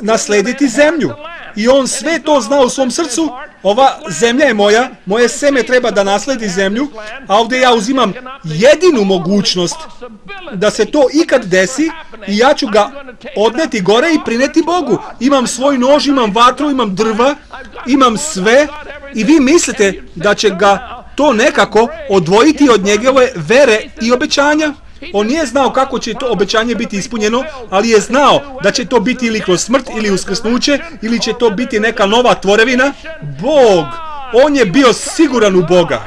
naslediti zemlju. I on sve to zna u svom srcu, ova zemlja je moja, moje seme treba da nasledi zemlju, a ovdje ja uzimam jedinu mogućnost da se to ikad desi i ja ću ga odneti gore i prineti Bogu. Imam svoj nož, imam vatru, imam drva, imam sve i vi mislite da će ga to nekako odvojiti od njegove vere i obećanja? On nije znao kako će to obećanje biti ispunjeno, ali je znao da će to biti ili kroz smrt ili uskrsnuće, ili će to biti neka nova tvorevina. Bog, on je bio siguran u Boga.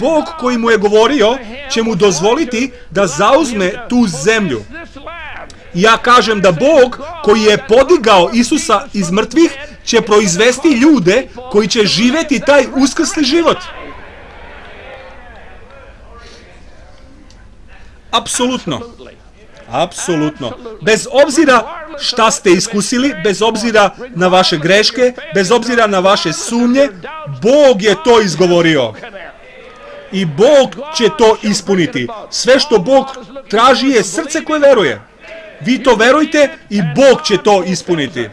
Bog koji mu je govorio će mu dozvoliti da zauzme tu zemlju. Ja kažem da Bog koji je podigao Isusa iz mrtvih će proizvesti ljude koji će živeti taj uskrsli život. Apsolutno. Apsolutno. Bez obzira šta ste iskusili, bez obzira na vaše greške, bez obzira na vaše sumnje, Bog je to izgovorio. I Bog će to ispuniti. Sve što Bog traži je srce koje veruje. Vi to verujte i Bog će to ispuniti.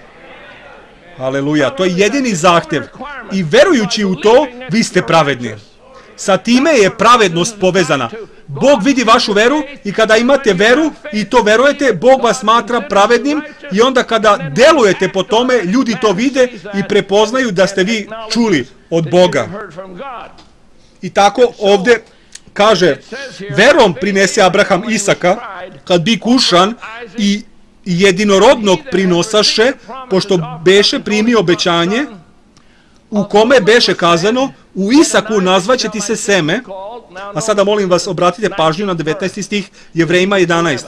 Aleluja, to je jedini zahtjev. I verujući u to, vi ste pravedni. Sa time je pravednost povezana. Bog vidi vašu veru i kada imate veru i to verujete, Bog vas smatra pravednim i onda kada delujete po tome, ljudi to vide i prepoznaju da ste vi čuli od Boga. I tako ovdje kaže, verom prinese Abraham Isaka, kad bi kušan i jedinorodnog prinosaše, pošto beše primio obećanje, u kome beše kazano, u Isaku nazvaće ti se seme, a sada molim vas obratite pažnju na 19. stih Jevrejima 11.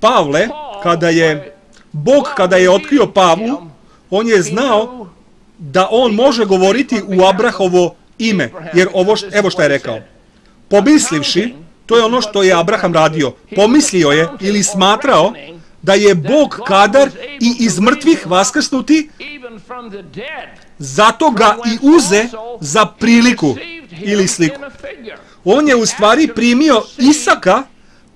Pavle, kada je, Bog kada je otkrio Pavlu, on je znao da on može govoriti u Abrahovo ime, jer ovo, evo što je rekao. Pomislivši, to je ono što je Abraham radio, pomislio je ili smatrao da je Bog kadar i iz mrtvih vaskrsnuti, zato ga i uze za priliku ili sliku. On je u stvari primio Isaka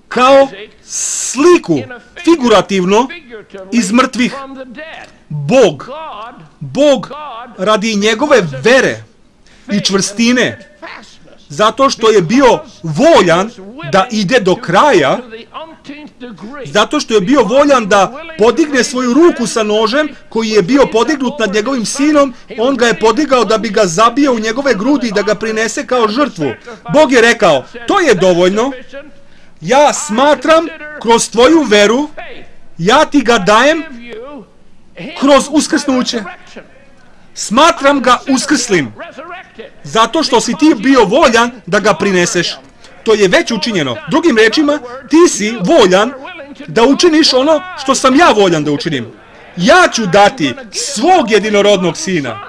kao sliku, figurativno, iz mrtvih. Bog, Bog radi njegove vere i čvrstine, zato što je bio voljan da ide do kraja, zato što je bio voljan da podigne svoju ruku sa nožem koji je bio podignut nad njegovim sinom, on ga je podigao da bi ga zabio u njegove grudi i da ga prinese kao žrtvu. Bog je rekao, to je dovoljno, ja smatram kroz tvoju veru, ja ti ga dajem kroz uskrsnuće. Smatram ga uskrslim, zato što si ti bio voljan da ga prineseš. To je već učinjeno. Drugim rečima, ti si voljan da učiniš ono što sam ja voljan da učinim. Ja ću dati svog jedinorodnog sina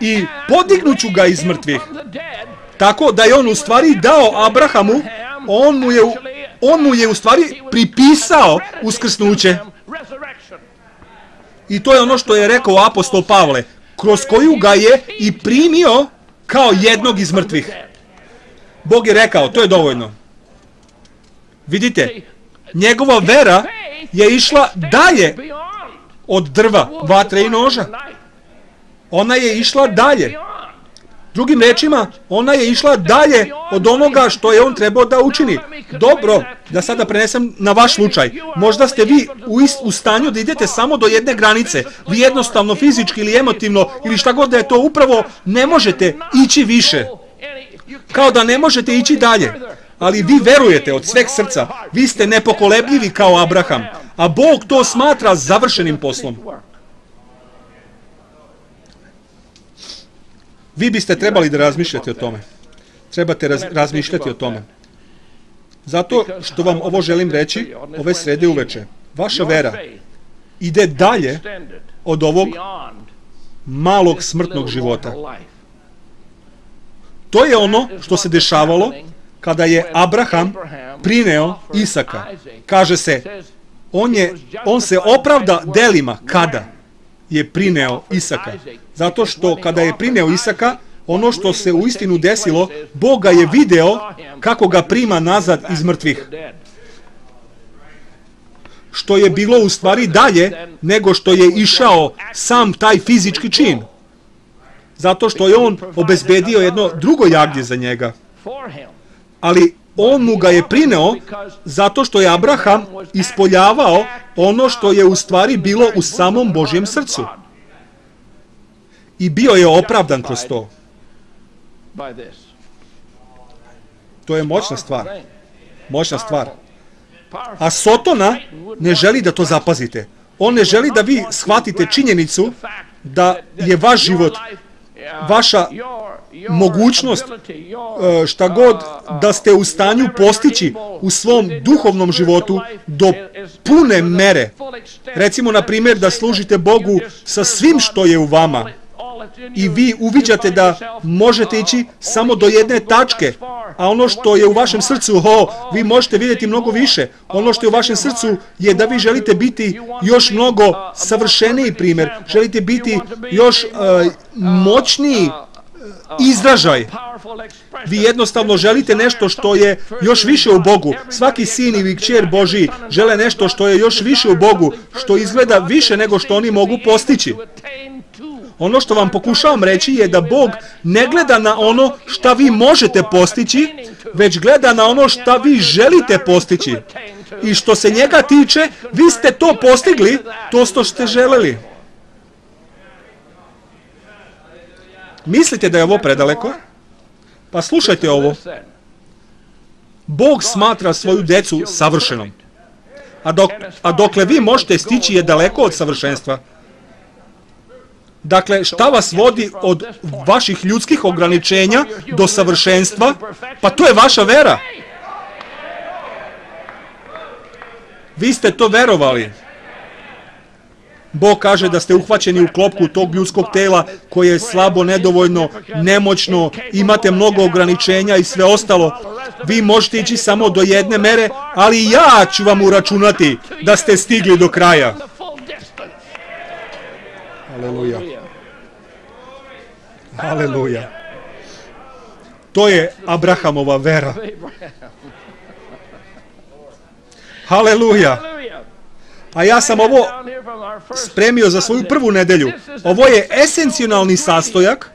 i podignuću ga iz mrtvih. Tako da je on u stvari dao Abrahamu, on mu je, on mu je u stvari pripisao uskrsnuće. I to je ono što je rekao apostol Pavle, kroz koju ga je i primio kao jednog iz mrtvih. Bog je rekao, to je dovoljno. Vidite, njegova vera je išla dalje od drva, vatre i noža. Ona je išla dalje. Drugim rečima, ona je išla dalje od onoga što je on trebao da učini. Dobro, da sada prenesem na vaš slučaj. Možda ste vi u, stanju da idete samo do jedne granice. Vi jednostavno, fizički ili emotivno, ili šta god da je to upravo, ne možete ići više. Kao da ne možete ići dalje. Ali vi verujete od sveg srca. Vi ste nepokolebljivi kao Abraham. A Bog to smatra završenim poslom. Vi biste trebali da razmišljate o tome. Trebate raz, razmišljati o tome. Zato što vam ovo želim reći ove srede uveče. Vaša vera ide dalje od ovog malog smrtnog života. To je ono što se dešavalo kada je Abraham prineo Isaka. Kaže se, on, je, on se opravda delima. Kada? Je prineo Isaka. Zato što kada je prineo Isaka, ono što se u istinu desilo, Boga je video kako ga prima nazad iz mrtvih. Što je bilo u stvari dalje nego što je išao sam taj fizički čin. Zato što je on obezbedio jedno drugo jagnje za njega. Ali on mu ga je prineo zato što je Abraham ispoljavao ono što je u stvari bilo u samom Božjem srcu. I bio je opravdan kroz to. To je moćna stvar. Moćna stvar. A Sotona ne želi da to zapazite. On ne želi da vi shvatite činjenicu da je vaš život, vaša mogućnost e, šta god da ste u stanju postići u svom duhovnom životu do pune mere. Recimo, na primjer, da služite Bogu sa svim što je u vama i vi uviđate da možete ići samo do jedne tačke, a ono što je u vašem srcu, ho, vi možete vidjeti mnogo više. Ono što je u vašem srcu je da vi želite biti još mnogo savršeniji primjer, želite biti još uh, moćniji izražaj. Vi jednostavno želite nešto što je još više u Bogu. Svaki sin ili kćer Boži žele nešto što je još više u Bogu, što izgleda više nego što oni mogu postići. Ono što vam pokušavam reći je da Bog ne gleda na ono šta vi možete postići, već gleda na ono šta vi želite postići. I što se njega tiče, vi ste to postigli, to što ste želeli. Mislite da je ovo predaleko? Pa slušajte ovo. Bog smatra svoju decu savršenom. A, dok, a dokle vi možete stići je daleko od savršenstva. Dakle, šta vas vodi od vaših ljudskih ograničenja do savršenstva? Pa to je vaša vera. Vi ste to verovali. Bog kaže da ste uhvaćeni u klopku tog ljudskog tela koje je slabo, nedovoljno, nemoćno, imate mnogo ograničenja i sve ostalo. Vi možete ići samo do jedne mere, ali ja ću vam uračunati da ste stigli do kraja. Aleluja. Aleluja. To je Abrahamova vera. Aleluja. A ja sam ovo spremio za svoju prvu nedelju. Ovo je esencionalni sastojak.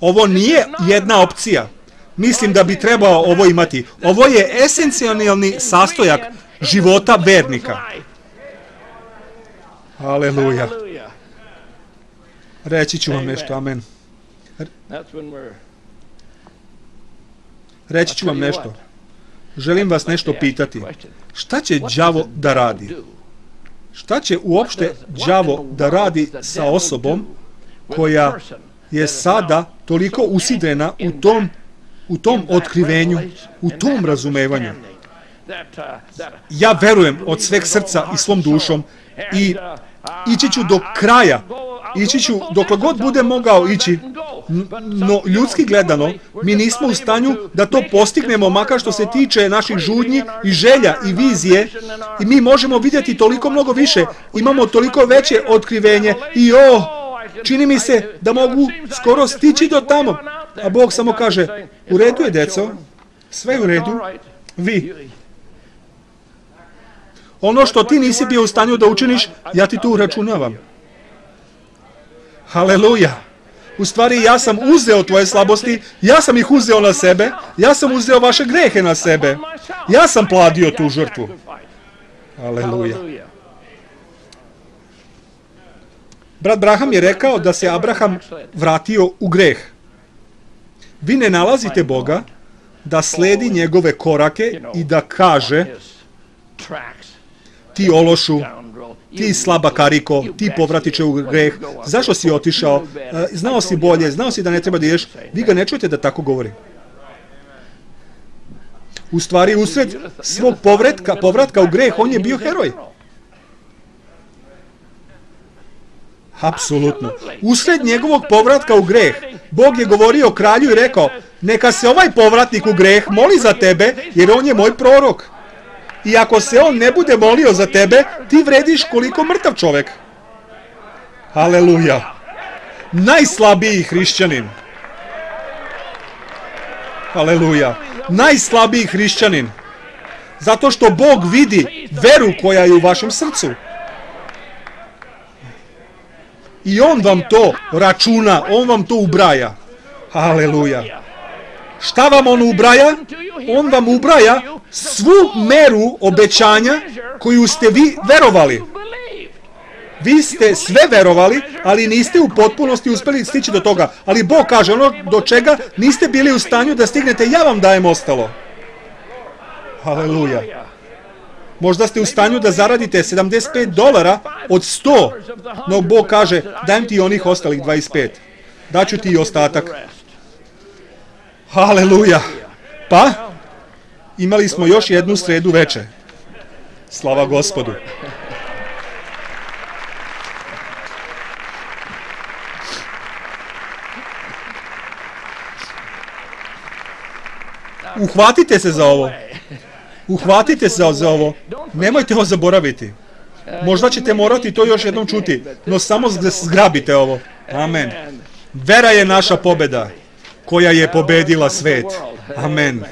Ovo nije jedna opcija. Mislim da bi trebao ovo imati. Ovo je esencionalni sastojak života vernika. Aleluja. Reći ću vam nešto, amen. Reći ću vam nešto. Želim vas nešto pitati. Šta će đavo da radi? Šta će uopšte đavo da radi sa osobom koja je sada toliko usidrena u tom, u tom otkrivenju, u tom razumevanju? Ja verujem od sveg srca i svom dušom i ići ću do kraja, ići ću dokle god bude mogao ići, no ljudski gledano, mi nismo u stanju da to postignemo, makar što se tiče naših žudnji i želja i vizije, i mi možemo vidjeti toliko mnogo više, imamo toliko veće otkrivenje i o, čini mi se da mogu skoro stići do tamo. A Bog samo kaže, u redu je, deco, sve u redu, vi. Ono što ti nisi bio u stanju da učiniš, ja ti to uračunavam. Haleluja. U stvari, ja sam uzeo tvoje slabosti, ja sam ih uzeo na sebe, ja sam uzeo vaše grehe na sebe. Ja sam pladio tu žrtvu. Aleluja. Brat Braham je rekao da se Abraham vratio u greh. Vi ne nalazite Boga da sledi njegove korake i da kaže ti ološu, ti slaba kariko, ti povratiče u greh, zašto si otišao, e, znao si bolje, znao si da ne treba da ideš, vi ga ne čujete da tako govori. U stvari, usred svog povratka, povratka u greh, on je bio heroj. Apsolutno. Usred njegovog povratka u greh, Bog je govorio kralju i rekao, neka se ovaj povratnik u greh moli za tebe, jer on je moj prorok. I ako se on ne bude molio za tebe, ti vrediš koliko mrtav čovek. Aleluja. Najslabiji hrišćanin. Aleluja. Najslabiji hrišćanin. Zato što Bog vidi veru koja je u vašem srcu. I On vam to računa, On vam to ubraja. Aleluja. Šta vam On ubraja? On vam ubraja svu meru obećanja koju ste vi verovali. Vi ste sve verovali, ali niste u potpunosti uspeli stići do toga. Ali Bog kaže ono do čega niste bili u stanju da stignete, ja vam dajem ostalo. Haleluja. Možda ste u stanju da zaradite 75 dolara od 100, no Bog kaže, dajem ti onih ostalih 25. Daću ti i ostatak. Haleluja. Pa, imali smo još jednu sredu veče. Slava gospodu. Uhvatite se za ovo. Uhvatite se za ovo. Nemojte ovo zaboraviti. Možda ćete morati to još jednom čuti, no samo zgrabite ovo. Amen. Vera je naša pobeda. Koja je pobedila svet. Amen.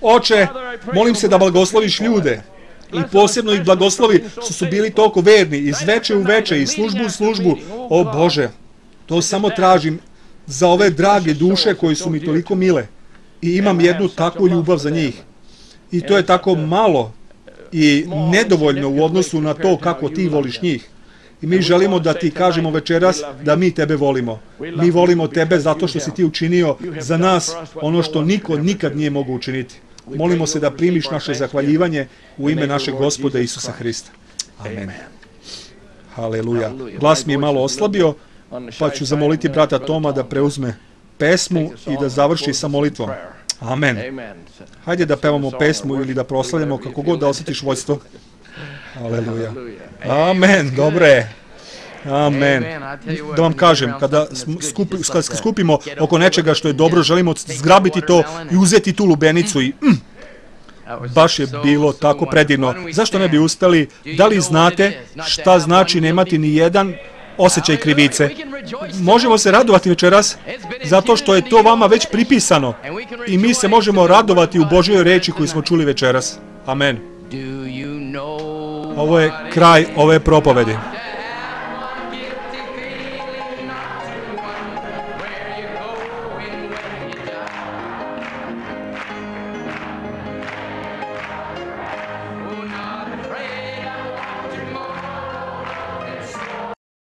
Oče, molim se da blagosloviš ljude i posebno ih blagoslovi što su bili toliko verni iz veče u veče i službu u službu. O Bože, to samo tražim za ove drage duše koji su mi toliko mile i imam jednu takvu ljubav za njih. I to je tako malo i nedovoljno u odnosu na to kako ti voliš njih. I mi želimo da ti kažemo večeras da mi tebe volimo. Mi volimo tebe zato što si ti učinio za nas ono što niko nikad nije mogu učiniti. Molimo se da primiš naše zahvaljivanje u ime našeg gospoda Isusa Hrista. Amen. Haleluja. Glas mi je malo oslabio, pa ću zamoliti brata Toma da preuzme pesmu i da završi sa molitvom. Amen. Hajde da pevamo pesmu ili da proslavljamo kako god da osjetiš vojstvo. Aleluja. Amen, dobro je. Amen. Da vam kažem, kada, skupi, kada se skupimo oko nečega što je dobro, želimo zgrabiti to i uzeti tu lubenicu i mm, baš je bilo tako predivno. Zašto ne bi ustali? Da li znate šta znači nemati ni jedan osjećaj krivice? Možemo se radovati večeras zato što je to vama već pripisano i mi se možemo radovati u Božjoj reči koju smo čuli večeras. Amen. Ovo je kraj ove propovedi.